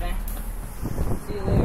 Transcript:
man. See you later.